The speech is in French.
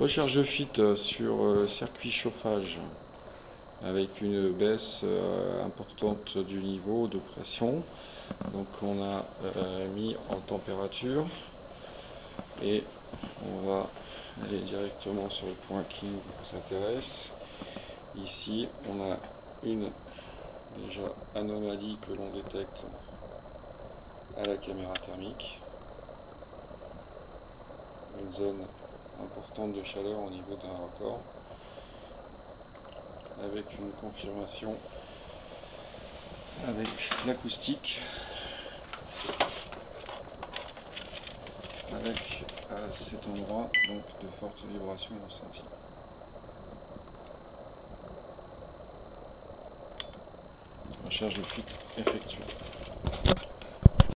Recherche de fuite euh, sur euh, circuit chauffage avec une baisse euh, importante du niveau de pression. Donc on a mis en température et on va aller directement sur le point qui nous intéresse. Ici on a une déjà anomalie que l'on détecte à la caméra thermique. Une zone importante de chaleur au niveau d'un raccord avec une confirmation avec l'acoustique avec à cet endroit donc de fortes vibrations ressenties. Recherche de fuite effectuée.